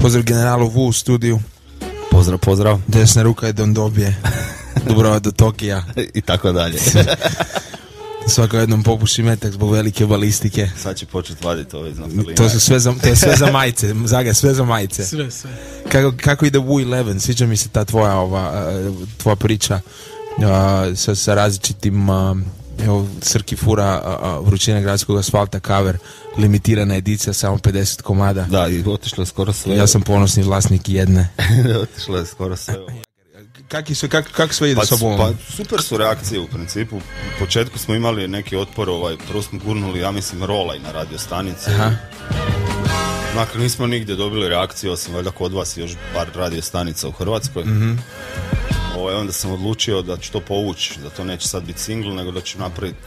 Pozdrav generalu Vu u studiju. Pozdrav, pozdrav. Desna ruka je Don Dobije. Do Tokija. I tako dalje. Svako jednom popuši metak zbog velike balistike. Sad će početi vaditi ove naftalina. To, su sve za, to je sve za majice, Zaga, sve za majice. Sve, sve. Kako, kako ide Wu 11? Sviđa mi se ta tvoja, ova, uh, tvoja priča uh, sa, sa različitim uh, evo, Srki fura uh, vrućine gradskog asfalta cover limitirana edicija samo 50 komada Da, i otišlo je skoro sve. ja sam ponosni vlasnik jedne otišlo je skoro sve. Kaki su, kak, kak sve ide Pa, ovom? pa super su reakcije u principu. U početku smo imali neki otpor, ovaj, prvo smo gurnuli, ja mislim, rolaj na radio stanici. Aha. Dakle, nismo nigdje dobili reakciju, osim valjda kod vas još par radio stanica u Hrvatskoj. Mhm. Ovaj, onda sam odlučio da ću to povući, da to neće sad biti single, nego da ću napraviti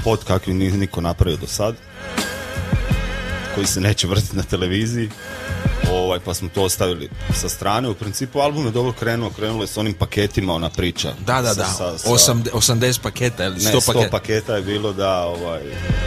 spot kakvi ni- niko napravio do sad, koji se neće vrtiti na televiziji. Ovaj, pa smo to ostavili sa strane. U principu album je dobro krenuo, krenulo je s onim paketima ona priča. Da, da, Sa- da, sa- sa- Osam- 80 paketa ili 100 ne, 100 paketa. paketa je bilo da ovaj,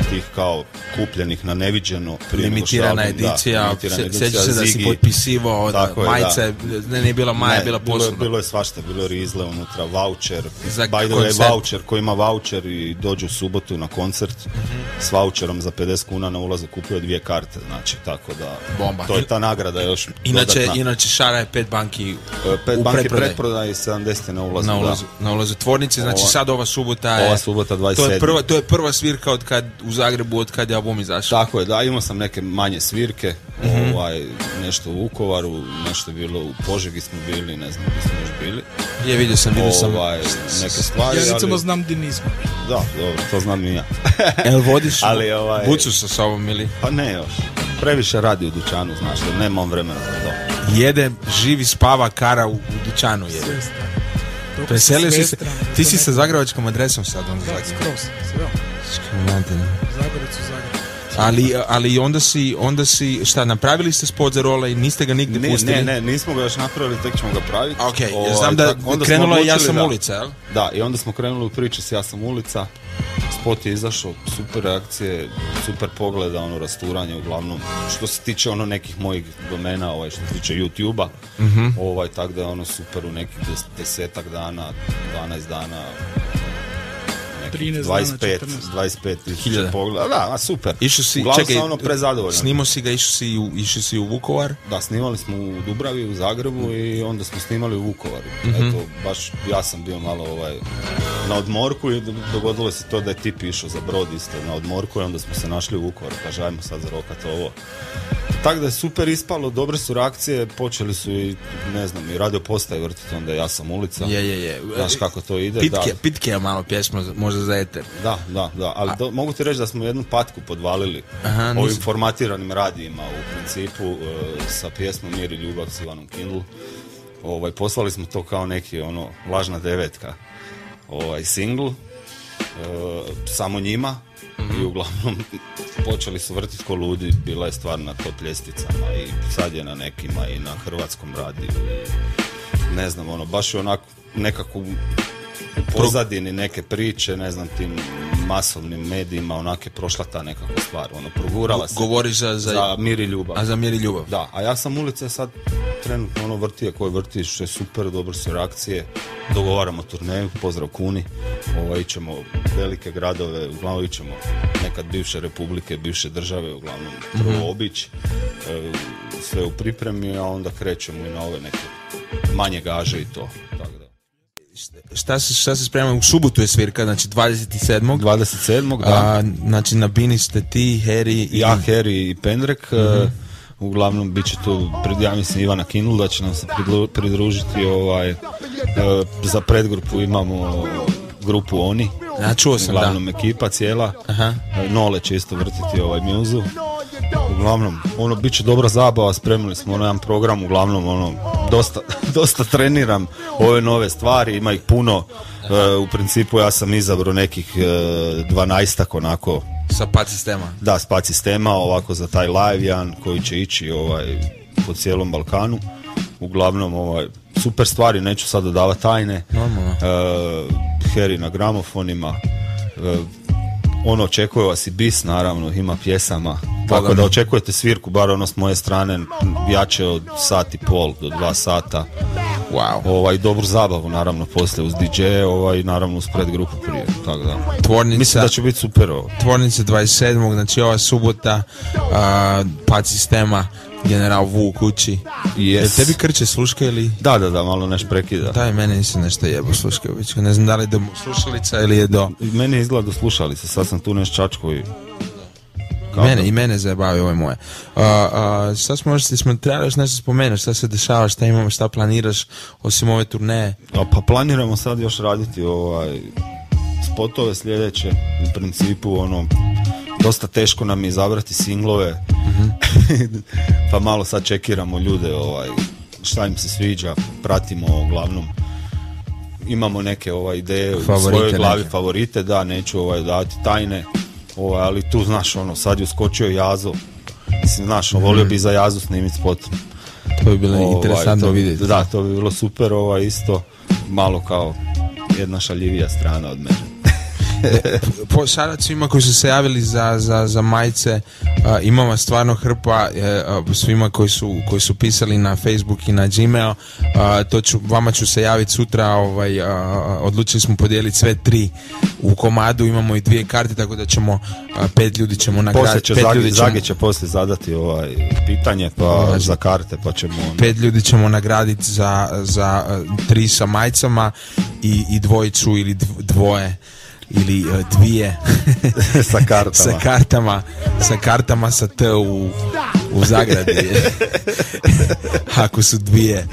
tih kao kupljenih na neviđeno limitirana album- da, edicija, limitirana se- edicija, se da si potpisivao da, je, majice, ne, nije bila maja, Ne, bila bilo, je- posebna. bilo je svašta, bilo je rizle unutra, voucher, Za by the way, voucher, ko ima voucher i dođe u subotu na koncert Mhm. s voucherom za 50 kuna na ulazu kupuje dvije karte, znači, tako da, Bomba. to je ta nagrada još Inače, dodatna. inače Šara je pet banki E, Pet u banki pretprodaji. pretprodaji 70 na ulazu, na da. ulazu, na ulazu tvornice, znači Ova- sad ova subota je... Ova subota To je 27. prva, to je prva svirka od kad, u Zagrebu od kad je album izašao. Tako je, da, imao sam neke manje svirke, Mhm. ovaj, nešto u Vukovaru, nešto je bilo u Požegi smo bili, ne znam gdje smo još bili, Je, vidio sam, vidio sam. ovaj, neke stvari, Ja recimo ali, znam di nismo. da, dobro, to znam i ja. Jel vodiš Ali, ovaj- bucu sa sobom ili? Pa ne još, previše radi u dućanu, znaš, da nemam vremena za to. Jede, živi, spava, kara u, u dućanu je. Sve strane. Toliko Preselio si se, ti si sa zagrebačkom adresom sad on Da, skroz, sve. Zagorec u Zagreb. Ali, ali onda si, onda si, šta, napravili ste spot za role i niste ga nigdje Ne, pustili? ne, ne, nismo ga još napravili, tek ćemo ga praviti. A, Ok, jer Ovaj, znam da tako- onda smo krenula je Ja odlučili sam da- ulica, jel? Da, i onda smo krenuli u priči s Ja sam ulica, spot je izašao, super reakcije, super pogleda, ono rasturanje uglavnom, što se tiče ono nekih mojih domena, ovaj, što se tiče YouTube-a, Mhm. ovaj, tako da je ono super u nekih des, desetak dana, 12 dana, nekih 13 dana, 25, 14. 25 tisuća Hiljada. pogleda, da, a super. Išao si, Uglavnom čekaj, sam ono prezadovoljan. snimao si ga, išao si, u, išao si u Vukovar, Da, snimali smo u Dubravi, u Zagrebu i onda smo snimali u Vukovaru. Mhm. Eto, baš ja sam bio malo ovaj, na odmorku i do- dogodilo se to da je tip išao za brod isto na odmorku i onda smo se našli u Vukovaru. Kaže, ajmo sad zarokat ovo. Tako da je super ispalo, dobre su reakcije, počeli su i, ne znam, i radio postaje vrtiti, onda ja sam ulica. je, je, je. Znaš kako to ide, Pitke, da. pitke je malo pjesma, možda za eter. Da, da, da, ali do- mogu ti reći da smo jednu patku podvalili Aha, ovim nisam- formatiranim radijima u principu e, sa pjesmom Mir i ljubav s Ivanom Kindle. Ovaj, poslali smo to kao neki ono lažna devetka ovaj single e, samo njima i uglavnom počeli su vrtiti ko ludi, bila je stvar na top ljesticama i sad je na nekima i na hrvatskom radiju i ne znam, ono, baš je onako nekako u pozadini neke priče, ne znam, tim masovnim medijima, onak je prošla ta nekakva stvar, ono, progurala se Govoriš za, za, za mir i ljubav. a za mir i ljubav. Da, a ja sam ulice sad trenutno ono vrtije koje vrti, što je super, dobro su reakcije, dogovaramo turneju, pozdrav Kuni, ovaj, ićemo u velike gradove, uglavnom ićemo nekad bivše republike, bivše države, uglavnom prvo obić, e, sve u pripremi, a onda krećemo i na ove neke manje gaže i to, tako da. Šta se, šta se sprema? U subotu je svirka, znači 27. 27. da. A, znači na bini ste ti, Harry i... ja, Harry i Pendrek. e, Uglavnom, bit će tu, ja mislim, Ivana Kindle da će nam se pridružiti ovaj, za predgrupu imamo grupu Oni, Ja, čuo sam, da. uglavnom ekipa cijela, Aha. E, Nole će isto vrtiti ovaj muzu. Uglavnom, ono, bit će dobra zabava, spremili smo ono jedan program, uglavnom, ono, dosta, dosta treniram ove nove stvari, ima ih puno, E, u principu ja sam izabrao nekih dvanaestak onako Sa pad sistema. da, spat sistema ovako za taj live jedan koji će ići ovaj, po cijelom Balkanu. Uglavnom, ovaj, super stvari, neću sad dodavati tajne. Normalno. E, Harry na gramofonima. E, ono očekuje vas i bis, naravno, ima pjesama Tako Boga da mi. očekujete svirku, bar ono s moje strane, jače od sat i pol do dva sata. Wow. Ovaj, dobru zabavu, naravno, poslije uz DJ, ovaj, naravno uz predgrupu prije. Tako da. Tvornica, Mislim da će biti super ovo. tvornica 27. Znači ova subota a, pad sistema general Vu u kući. Yes. Jel tebi krče sluška ili... Da, da, da, malo neš prekida. Daj, meni se nešto jebo sluška obično. Ne znam da li je do slušalica ili je do... I Meni je izgleda do slušalice, sad sam tu neš čačko i... I mene, i mene zabavi ovo je moje. A, a, šta smo još, smo trebali još nešto spomenuti, šta se dešava, šta imamo, šta planiraš, osim ove turneje. A pa planiramo sad još raditi ovaj spotove sljedeće u principu ono dosta teško nam je izabrati singlove pa malo sad čekiramo ljude ovaj šta im se sviđa pratimo uglavnom imamo neke ovaj ideje u Favorite svojoj glavi neke. favorite da neću ovaj dati tajne ovaj ali tu znaš ono sad je uskočio Jazo mislim znaš volio bi za Jazu snimiti spot To bi bilo Ovaj, interesantno to- vidjeti. Da, to bi bilo super, ovaj isto malo kao jedna šaljivija strana od mene. po šarat svima koji su se javili za, za, za majice a, imamo stvarno hrpa a, svima koji su, koji su pisali na Facebook i na Gmail a, to ću, vama ću se javiti sutra ovaj, odlučili smo podijeliti sve tri u komadu imamo i dvije karte tako da ćemo pet ljudi ćemo nagraditi pet Zagi, ljudi ćemo, Zagi će poslije zadati ovaj pitanje pa Važi. za karte pa ćemo pet ljudi ćemo nagraditi za, za tri sa majicama i, i dvojicu ili dv- dvoje ili a, dvije sa kartama. sa kartama sa kartama sa T u, u zagradi ako su dvije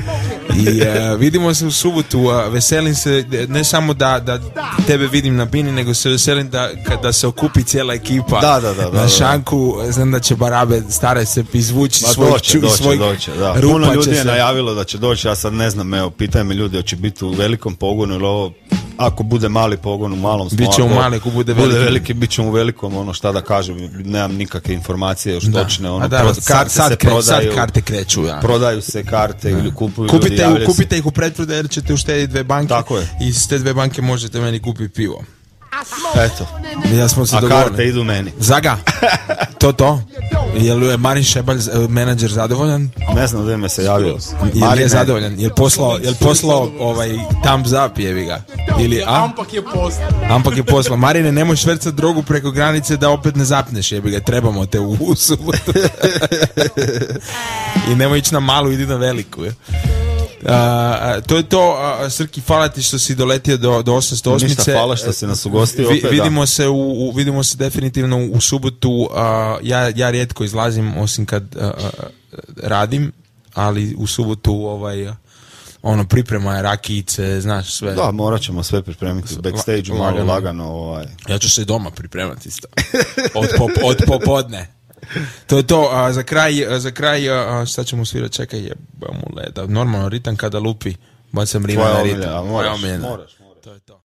i e, vidimo se u subotu a, veselim se ne samo da, da tebe vidim na bini nego se veselim da kada se okupi cijela ekipa Da, da, da, da, na šanku znam da će Barabe stare se izvući svoj doće, doće, svoj doće, da. Puno ljudi je se- najavilo da će doći, ja sad ne znam, evo, pitaju me ljudi, hoće biti u velikom pogonu ili ovo, ako bude mali pogon u malom smo, Bit će u mali, ako bude bude veliki. veliki, bit će u velikom, ono šta da kažem, nemam nikakve informacije još Da. točne, ono, da, pro- sad, karte sad, se kre- prodaju, sad karte kreću ja. prodaju se karte ili kupuju ljudi, Kupite, u, se- kupite ih u pretprodaji jer ćete uštediti dve banke Tako je. i s te dve banke možete meni kupiti pivo. Eto, Ja smo se a dogovorili. karte idu meni. Zaga, to to. Je li je Marin Šebalj, eh, menadžer, zadovoljan? Ne znam da me se javio. Ili je zadovoljan? Je poslao, je poslao ovaj thumbs up jevi ga? Ili a? Ampak je post. Ampak je poslao. Marine, nemoj švercati drogu preko granice da opet ne zapneš jebi ga. Trebamo te u u subotu. I nemoj ići na malu, idi na veliku. Je. A, to je to, a, Srki, hvala ti što si doletio do, do 808. Ništa, hvala što si nas ugostio Vi- opet, da. vidimo se u, u- vidimo se definitivno u subotu. a, ja, ja rijetko izlazim osim kad a, radim, ali u subotu ovaj ono priprema je rakijice, znaš sve. Da, morat ćemo sve pripremiti backstage, malo lagano. ovaj. Ja ću se doma pripremati isto. Od, pop, od popodne. To je to, a, za kraj, a, za kraj, a, šta ćemo svirati, čekaj, jebamo leda. Normalno, ritam kada lupi, bacam rima na ritam. moraš, omiljena. moraš, moraš. To je to.